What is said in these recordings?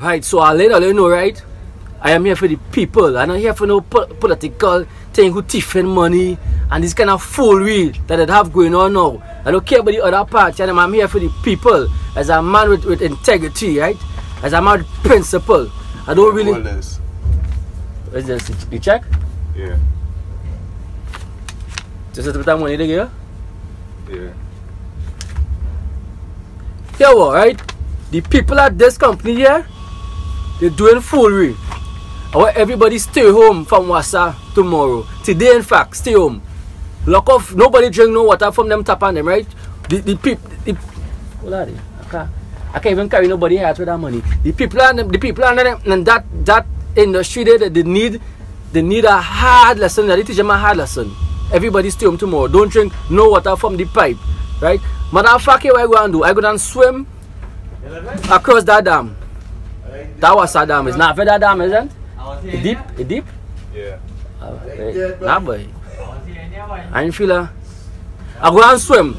Right, so I'll let you know, right? I am here for the people. I'm not here for no po- political thing who thieving money and this kind of foolery that I have going on now. I don't care about the other party. and I'm here for the people as a man with, with integrity, right? As a man with principle. I don't really. Hold this. The check? Yeah. Just to put that money there. Yeah. Yeah. Here, right? The people at this company here, they're doing foolery. I want everybody stay home from WASA tomorrow. Today, in fact, stay home. Lock off. Nobody drink no water from them tap on them, right? The the people. The, what are they? I can't, I can't even carry nobody hat with that money. The people and the people and them and that that industry there that they need they need a hard lesson. They teach them a hard lesson. Everybody stay home tomorrow. Don't drink no water from the pipe, right? Motherfucker, what I go and do? I go and swim across that dam. That was that dam. It's not for that isn't it? It deep? It deep? Yeah. Uh, nah, boy. I ain't feel I go and swim.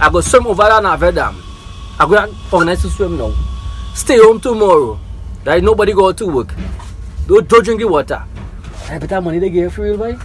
I go swim over there Navet Dam. I go and organize to swim now. Stay home tomorrow. Right? Nobody go to work. Don't, don't drink the water. I bet that money they give for real, boy.